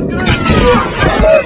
Let's go!